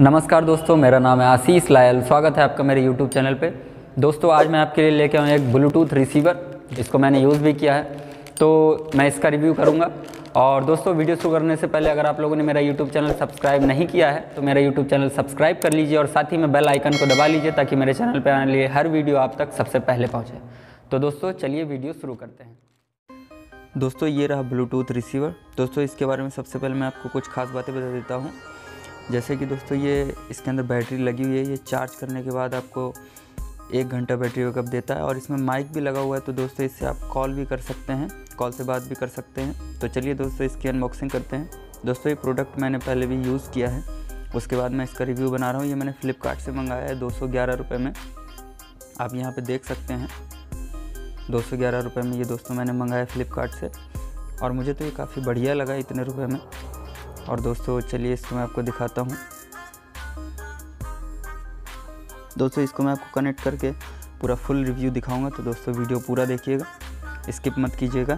नमस्कार दोस्तों, मेरा नाम है आशीष लायल। स्वागत है आपका मेरे YouTube चैनल पे। दोस्तों, आज मैं आपके लिए लेके आऊँ एक ब्लूटूथ रिसीवर इसको मैंने यूज़ भी किया है। तो मैं इसका रिव्यू करूँगा। और दोस्तों वीडियो शुरू करने से पहले अगर आप लोगों ने मेरा यूट्यूब चैनल सब्सक्राइब नहीं किया है तो मेरा यूट्यूब चैनल सब्सक्राइब कर लीजिए और साथ ही में बेल आइकन को दबा लीजिए, ताकि मेरे चैनल पर आने लिए हर वीडियो आप तक सबसे पहले पहुँचे। तो दोस्तों, चलिए वीडियो शुरू करते हैं। दोस्तों, ये रहा ब्लूटूथ रिसीवर दोस्तों, इसके बारे में सबसे पहले मैं आपको कुछ खास बातें बता देता हूँ। जैसे कि दोस्तों ये इसके अंदर बैटरी लगी हुई है, ये चार्ज करने के बाद आपको एक घंटा बैटरी बैकअप देता है और इसमें माइक भी लगा हुआ है तो दोस्तों इससे आप कॉल भी कर सकते हैं, कॉल से बात भी कर सकते हैं। तो चलिए दोस्तों इसकी अनबॉक्सिंग करते हैं। दोस्तों ये प्रोडक्ट मैंने पहले भी यूज़ किया है, उसके बाद मैं इसका रिव्यू बना रहा हूँ। ये मैंने फ़्लिपकार्ट से मंगाया है दो सौ ग्यारह रुपये में। आप यहाँ पर देख सकते हैं, दो सौ ग्यारह रुपये में ये दोस्तों मैंने मंगाया फ़्लिपकार्ट से। और मुझे तो ये काफ़ी बढ़िया लगा इतने रुपये में। और दोस्तों, चलिए इसको मैं आपको दिखाता हूँ। दोस्तों, इसको मैं आपको कनेक्ट करके पूरा फुल रिव्यू दिखाऊँगा तो दोस्तों वीडियो पूरा देखिएगा। स्किप मत कीजिएगा।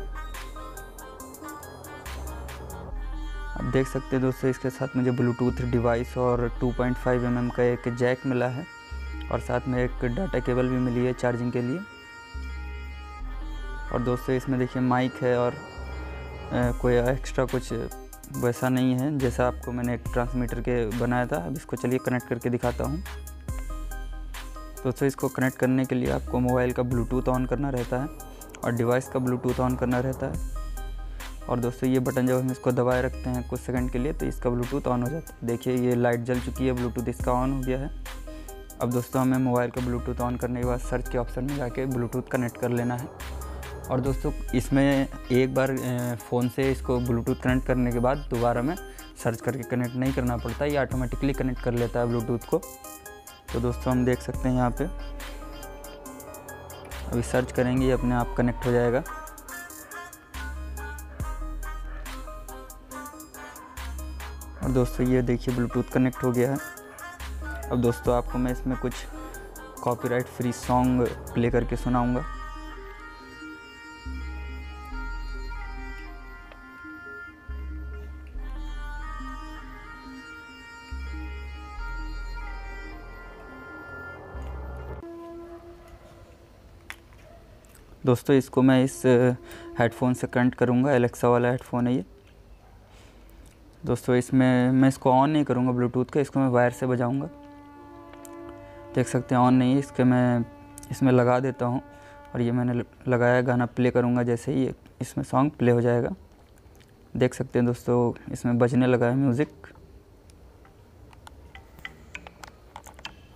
आप देख सकते हैं दोस्तों, इसके साथ मुझे ब्लूटूथ डिवाइस और 2.5 पॉइंट mm का एक जैक मिला है और साथ में एक डाटा केबल भी मिली है चार्जिंग के लिए। और दोस्तों, इसमें देखिए माइक है और कोई एक्स्ट्रा कुछ वैसा नहीं है, जैसा आपको मैंने एक ट्रांसमीटर के बनाया था। अब इसको चलिए कनेक्ट करके दिखाता हूँ। दोस्तों इसको कनेक्ट करने के लिए आपको मोबाइल का ब्लूटूथ ऑन करना रहता है और डिवाइस का ब्लूटूथ ऑन करना रहता है। और दोस्तों, ये बटन जब हम इसको दबाए रखते हैं कुछ सेकंड के लिए तो इसका ब्लूटूथ ऑन हो जाता है। देखिए, ये लाइट जल चुकी है, ब्लूटूथ इसका ऑन हो गया है। अब दोस्तों, हमें मोबाइल का ब्लूटूथ ऑन करने के बाद सर्च के ऑप्शन में जाके ब्लूटूथ कनेक्ट कर लेना है। और दोस्तों, इसमें एक बार फ़ोन से इसको ब्लूटूथ कनेक्ट करने के बाद दोबारा में सर्च करके कनेक्ट नहीं करना पड़ता, ये ऑटोमेटिकली कनेक्ट कर लेता है ब्लूटूथ को। तो दोस्तों, हम देख सकते हैं यहाँ पे। अभी सर्च करेंगे अपने आप कनेक्ट हो जाएगा। और दोस्तों, ये देखिए ब्लूटूथ कनेक्ट हो गया है। अब दोस्तों, आपको मैं इसमें कुछ कॉपीराइट फ्री सॉन्ग प्ले करके सुनाऊँगा। दोस्तों, इसको मैं इस हेडफोन से कनेक्ट करूँगा। एलेक्सा वाला हेडफोन है ये। दोस्तों, इसमें मैं इसको ऑन नहीं करूँगा ब्लूटूथ का, इसको मैं वायर से बजाऊँगा। देख सकते हैं ऑन नहीं इसके मैं, इसमें लगा देता हूँ और ये मैंने लगाया, गाना प्ले करूँगा जैसे ही इसमें सॉन्ग प्ले हो जाएगा। देख सकते हैं दोस्तों, इसमें बजने लगा है म्यूज़िक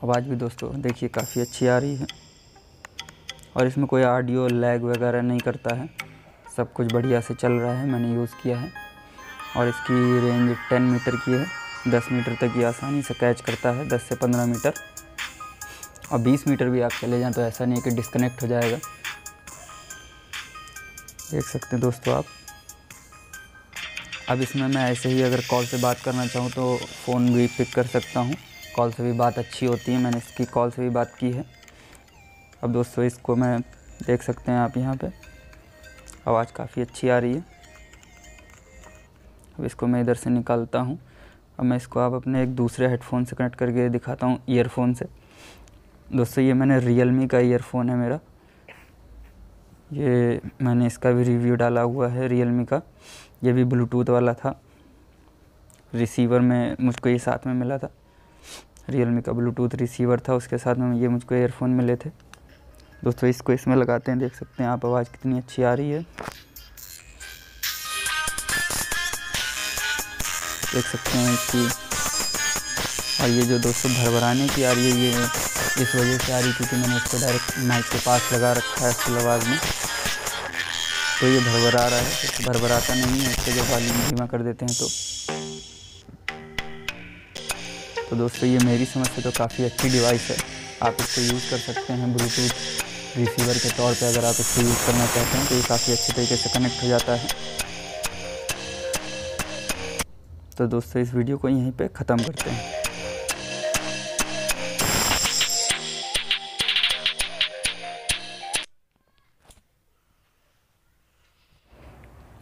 आवाज़ भी दोस्तों, देखिए, काफ़ी अच्छी आ रही है। और इसमें कोई ऑडियो लैग वगैरह नहीं करता है। सब कुछ बढ़िया से चल रहा है, मैंने यूज़ किया है। और इसकी रेंज 10 मीटर की है। 10 मीटर तक ये आसानी से कैच करता है 10 से 15 मीटर और 20 मीटर भी आप चले जाएँ तो ऐसा नहीं है कि डिस्कनेक्ट हो जाएगा। देख सकते हैं दोस्तों आप। अब इसमें मैं ऐसे ही अगर कॉल से बात करना चाहूँ तो फ़ोन भी पिक कर सकता हूँ। कॉल से भी बात अच्छी होती है, मैंने इसकी कॉल से भी बात की है। अब दोस्तों इसको मैं देख सकते हैं आप यहाँ पे। आवाज़ काफ़ी अच्छी आ रही है। अब इसको मैं इधर से निकालता हूँ। अब मैं इसको आप अपने एक दूसरे हेडफोन से कनेक्ट करके दिखाता हूँ ईयरफोन से। दोस्तों ये मैंने रियल का ईयरफोन है मेरा। ये मैंने इसका भी रिव्यू डाला हुआ है रियल का। ये भी ब्लूटूथ वाला था। रिसीवर में मुझको ये साथ में मिला था। रियल का ब्लूटूथ रिसीवर था, उसके साथ में ये मुझको एयरफोन मिले थे। दोस्तों, इसको इसमें लगाते हैं, देख सकते हैं आप, आवाज़ कितनी अच्छी आ रही है। देख सकते हैं इसकी, और ये जो दोस्तों भरभराने की आ रही है, ये इस वजह से आ रही क्योंकि मैंने इसको डायरेक्ट माइक के पास लगा रखा है फुल आवाज़ में। तो ये भरभरा रहा है तो भरभराता नहीं है इससे जब वॉल्यूम धीमा कर देते हैं तो। तो दोस्तों, ये मेरी समझ से तो काफ़ी अच्छी डिवाइस है। आप इसको यूज़ कर सकते हैं ब्लूटूथ रिसीवर के तौर पे अगर आप इसको यूज़ करना चाहते हैं तो ये काफ़ी अच्छे तरीके से कनेक्ट हो जाता है। तो दोस्तों, इस वीडियो को यहीं पे ख़त्म करते हैं।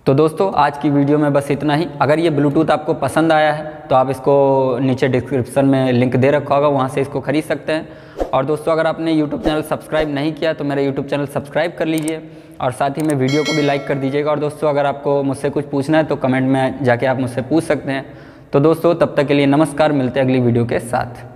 तो दोस्तों, आज की वीडियो में बस इतना ही। अगर ये ब्लूटूथ आपको पसंद आया है तो आप इसको नीचे डिस्क्रिप्शन में लिंक दे रखा होगा, वहाँ से इसको खरीद सकते हैं। और दोस्तों, अगर आपने यूट्यूब चैनल सब्सक्राइब नहीं किया तो मेरा यूट्यूब चैनल सब्सक्राइब कर लीजिए और साथ ही में वीडियो को भी लाइक कर दीजिएगा। और दोस्तों, अगर आपको मुझसे कुछ पूछना है तो कमेंट में जाके आप मुझसे पूछ सकते हैं। तो दोस्तों, तब तक के लिए नमस्कार, मिलते हैं अगली वीडियो के साथ।